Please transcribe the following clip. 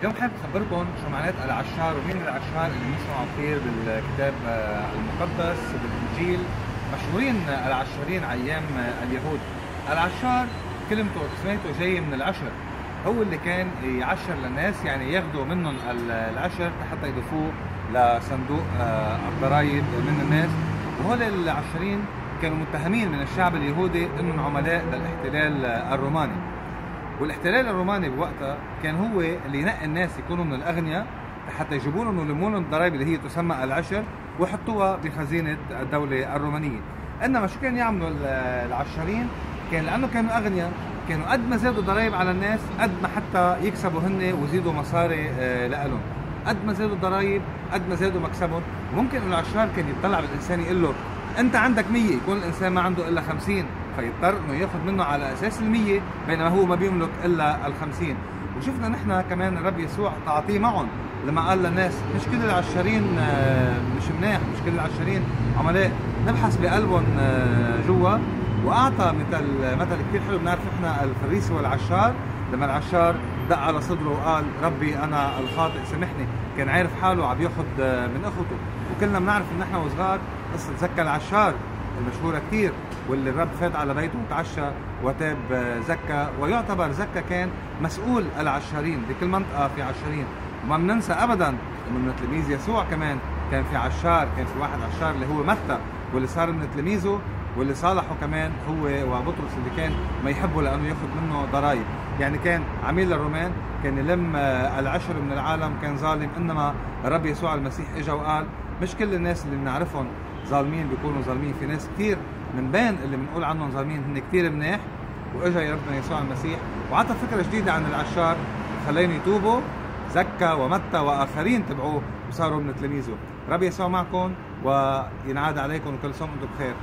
اليوم حابب أخبركم شو معنات العشار ومين العشار اللي بنسمعوا كثير بالكتاب المقدس بالإنجيل؟ مشهورين العشارين أيام اليهود. العشار كلمته سميته جاي من العشر. هو اللي كان يعشر للناس يعني ياخذوا منهم العشر حتى يضيفوه لصندوق آه، الضرائب من الناس. وهول العشرين كانوا متهمين من الشعب اليهودي إنهم عملاء للاحتلال الروماني. والاحتلال الروماني بوقتها كان هو اللي ينقي الناس يكونوا من الأغنياء حتى يجيبوا لهم ويلموا لهم الضرائب اللي هي تسمى العشر ويحطوها بخزينة الدولة الرومانية. إنما شو كانوا يعملوا العشارين كان لأنه كانوا أغنياء كانوا قد ما زادوا ضرائب على الناس قد ما حتى يكسبوا هن ويزيدوا مصاري آه، لهم قد ما زادوا الضرائب قد ما زادوا مكسبهم. وممكن العشار كان يطلع بالانسان يقول له أنت عندك 100 يكون الإنسان ما عنده إلا 50 فيضطر إنه ياخذ منه على أساس ال100 بينما هو ما بيملك إلا ال50 وشفنا نحن كمان الرب يسوع تعاطيه معهم. لما قال للناس مش كل العشارين آه، مش مناح مش كل العشارين عملاء؟ نبحث بقلبهم آه، جوا. وأعطى مثل مثل كثير حلو. بنعرف إحنا الفريسي والعشار. لما العشار دق على صدره وقال ربي أنا الخاطئ سامحني. كان عارف حاله عم ياخذ آه، من اخوته وكلنا بنعرف إن إحنا وصغار قصه زكى العشار. المشهورة كثير واللي الرب فات على بيته وتعشى وتاب آه، زكى ويعتبر زكى كان مسؤول العشارين بكل منطقه في عشارين وما بننسى ابدا إنه من تلاميذ يسوع كمان كان في عشار كان في واحد عشار اللي هو متى واللي صار من تلاميذه واللي صالحه كمان هو وبطرس اللي كان ما يحبه لأنه ياخذ منه ضرائب. يعني كان عميل للرومان كان يلم آه، العشر من العالم كان ظالم. إنما الرب يسوع المسيح اجى وقال مش كل الناس اللي بنعرفهم ظالمين بيكونوا ظالمين في ناس كثير من بين اللي بنقول عنهم ظالمين هن كثير منيح وإجا ربنا يسوع المسيح. وعطى فكرة جديدة عن العشار خليهم يتوبوا زكى ومتى وآخرين تبعوه وصاروا من تلاميذه رب يسوع معكم وينعاد عليكم وكل سنه وأنتم بخير.